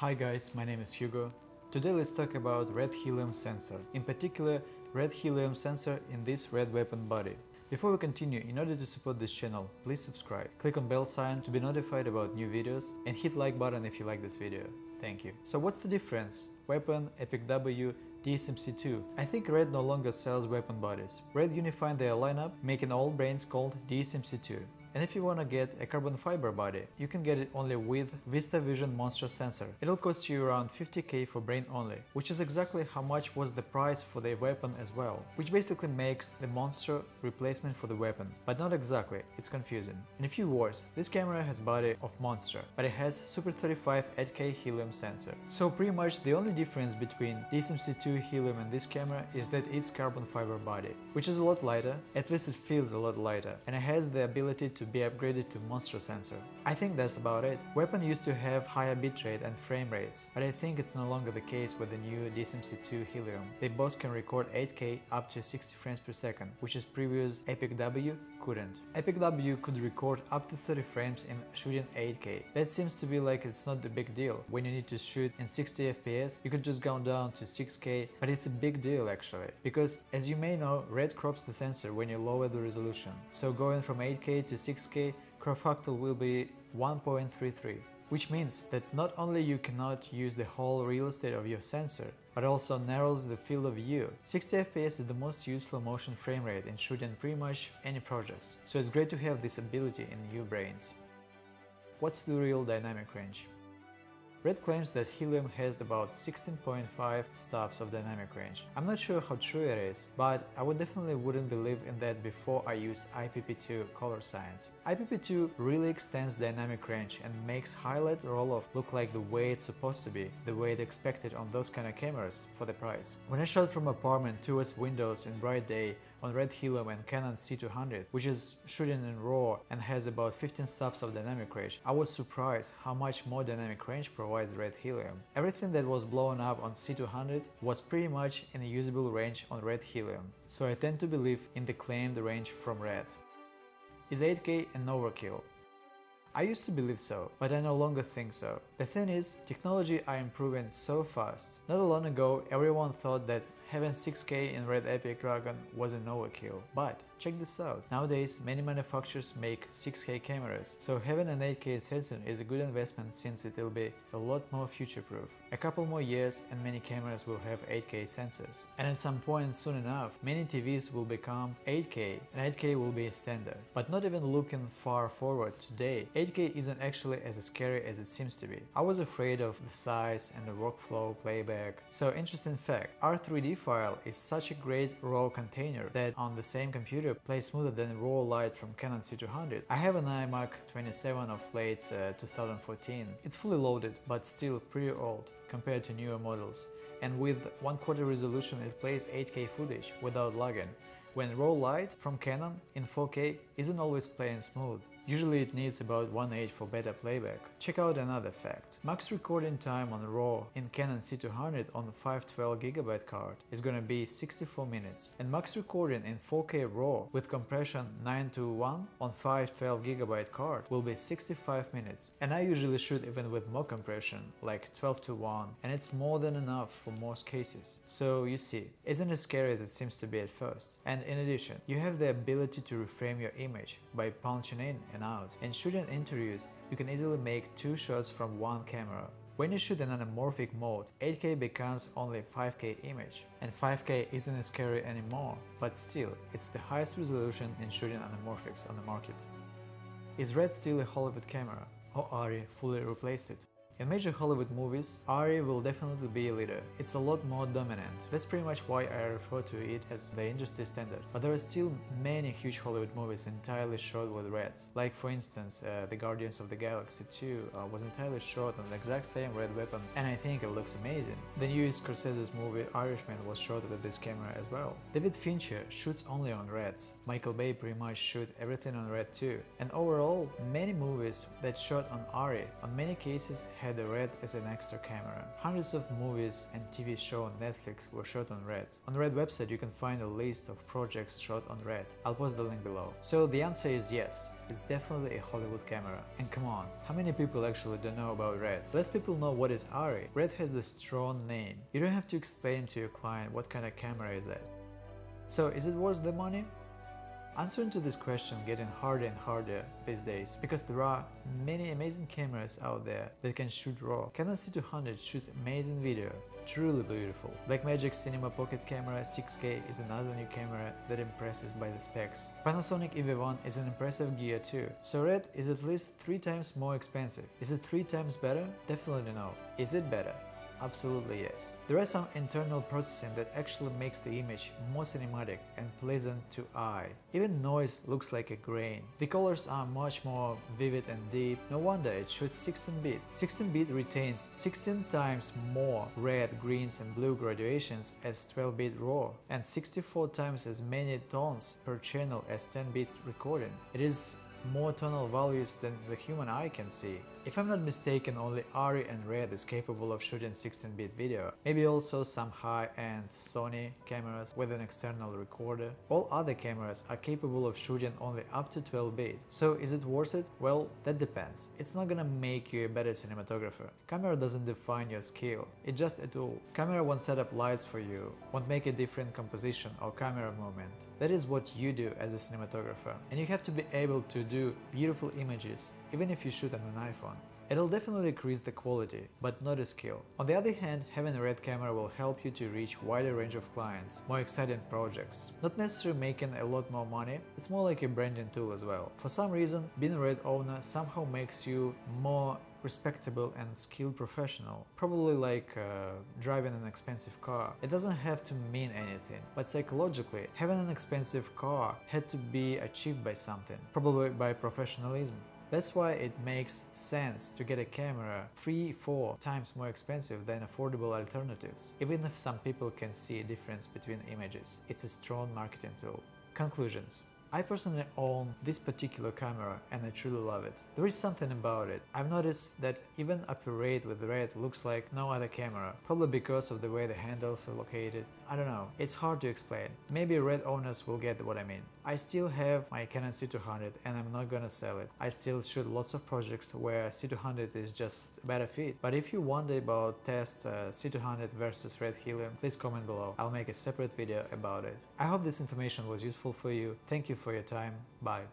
Hi guys, my name is Hugo. Today let's talk about red helium sensor, in particular red helium sensor in this red weapon body. Before we continue, in order to support this channel, please subscribe, click on bell sign to be notified about new videos and hit like button if you like this video. Thank you. So what's the difference? Weapon, Epic W, DSMC2. I think Red no longer sells weapon bodies. Red unified their lineup, making all brains called DSMC2. And if you wanna get a carbon fiber body, you can get it only with Vista Vision Monstro sensor. It'll cost you around 50k for brain only, which is exactly how much was the price for the weapon as well, which basically makes the Monstro replacement for the weapon, but not exactly, it's confusing. In a few words, this camera has body of Monstro, but it has Super 35 8K helium sensor. So pretty much the only difference between DSMC2 helium and this camera is that it's carbon fiber body, which is a lot lighter, at least it feels a lot lighter, and it has the ability to be upgraded to Monstro sensor. I think that's about it. Weapon used to have higher bitrate and frame rates, but I think it's no longer the case with the new DSMC2 Helium. They both can record 8K up to 60 frames per second, which is previous Epic W couldn't. Epic W could record up to 30 frames in shooting 8K. That seems to be like it's not a big deal. When you need to shoot in 60 FPS, you could just go down to 6K, but it's a big deal actually, because as you may know, red crops the sensor when you lower the resolution. So going from 8K to 6K, crop factor will be 1.33 which means that not only you cannot use the whole real estate of your sensor, but also narrows the field of view. 60 FPS is the most useful motion frame rate in shooting pretty much any projects, so it's great to have this ability in new brains. What's the real dynamic range? Red claims that helium has about 16.5 stops of dynamic range. I'm not sure how true it is, but I would definitely wouldn't believe in that before I used IPP2 color science. IPP2 really extends dynamic range and makes highlight roll-off look like the way it's supposed to be, the way it expected on those kind of cameras for the price. When I shot from apartment towards windows in bright day, on Red Helium and Canon C200, which is shooting in RAW and has about 15 stops of dynamic range, I was surprised how much more dynamic range provides Red Helium. Everything that was blown up on C200 was pretty much in a usable range on Red Helium, so I tend to believe in the claimed range from Red. Is 8K an overkill? I used to believe so, but I no longer think so. The thing is, technology are improving so fast. Not long ago, everyone thought that having 6K in Red Epic Dragon was an overkill, but Check this out. Nowadays, many manufacturers make 6K cameras, so having an 8K sensor is a good investment since it will be a lot more future-proof. A couple more years and many cameras will have 8K sensors. And at some point soon enough, many TVs will become 8K and 8K will be a standard. But not even looking far forward today, 8K isn't actually as scary as it seems to be. I was afraid of the size and the workflow playback. So interesting fact, R3D file is such a great RAW container that on the same computer plays smoother than raw light from Canon C200. I have an iMac 27 of late uh, 2014. It's fully loaded, but still pretty old compared to newer models. And with 1 quarter resolution it plays 8K footage without lagging, when raw light from Canon in 4K isn't always playing smooth. Usually it needs about 1.8 for better playback. Check out another fact. Max recording time on RAW in Canon C200 on the 512GB card is gonna be 64 minutes and max recording in 4K RAW with compression 9 to 1 on 512GB card will be 65 minutes. And I usually shoot even with more compression, like 12 to 1, and it's more than enough for most cases. So you see, isn't as scary as it seems to be at first. And in addition, you have the ability to reframe your image by punching in and out. In shooting interviews, you can easily make two shots from one camera. When you shoot in anamorphic mode, 8K becomes only 5K image, and 5K isn't scary anymore, but still, it's the highest resolution in shooting anamorphics on the market. Is Red still a Hollywood camera, or ARRI fully replaced it? In major Hollywood movies, ARRI will definitely be a leader. It's a lot more dominant. That's pretty much why I refer to it as the industry standard. But there are still many huge Hollywood movies entirely shot with reds. Like for instance, uh, The Guardians of the Galaxy 2 uh, was entirely shot on the exact same red weapon and I think it looks amazing. The new Scorsese's movie Irishman was shot with this camera as well. David Fincher shoots only on reds. Michael Bay pretty much shoot everything on red too. And overall, many movies that shot on ARRI on many cases have had the Red as an extra camera. Hundreds of movies and TV show on Netflix were shot on Red. On Red website you can find a list of projects shot on Red. I'll post the link below. So the answer is yes, it's definitely a Hollywood camera. And come on, how many people actually don't know about Red? Let people know what is ARRI. Red has the strong name. You don't have to explain to your client what kind of camera is it. So is it worth the money? Answering to this question getting harder and harder these days because there are many amazing cameras out there that can shoot RAW. Canon C200 shoots amazing video, truly beautiful. Blackmagic Cinema Pocket Camera 6K is another new camera that impresses by the specs. Panasonic EVA1 is an impressive gear too. So Red is at least 3 times more expensive. Is it 3 times better? Definitely no. Is it better? Absolutely yes. There is some internal processing that actually makes the image more cinematic and pleasant to eye. Even noise looks like a grain. The colors are much more vivid and deep. No wonder it shoots 16-bit. 16-bit retains 16 times more red, greens and blue graduations as 12-bit RAW and 64 times as many tones per channel as 10-bit recording. It is more tonal values than the human eye can see. If I'm not mistaken, only ARRI and Red is capable of shooting 16-bit video. Maybe also some high-end Sony cameras with an external recorder. All other cameras are capable of shooting only up to 12-bit. So is it worth it? Well, that depends. It's not gonna make you a better cinematographer. Camera doesn't define your skill, it's just a tool. Camera won't set up lights for you, won't make a different composition or camera movement. That is what you do as a cinematographer. And you have to be able to do beautiful images even if you shoot on an iPhone. It'll definitely increase the quality, but not the skill. On the other hand, having a red camera will help you to reach wider range of clients, more exciting projects. Not necessarily making a lot more money, it's more like a branding tool as well. For some reason, being a red owner somehow makes you more respectable and skilled professional. Probably like uh, driving an expensive car. It doesn't have to mean anything, but psychologically, having an expensive car had to be achieved by something, probably by professionalism. That's why it makes sense to get a camera 3-4 times more expensive than affordable alternatives, even if some people can see a difference between images. It's a strong marketing tool. Conclusions I personally own this particular camera and I truly love it. There is something about it. I've noticed that even operate with red looks like no other camera, probably because of the way the handles are located. I don't know, it's hard to explain. Maybe red owners will get what I mean. I still have my Canon C200 and I'm not gonna sell it. I still shoot lots of projects where C200 is just a better fit. But if you wonder about test uh, C200 versus Red Helium, please comment below. I'll make a separate video about it. I hope this information was useful for you. Thank you for your time. Bye.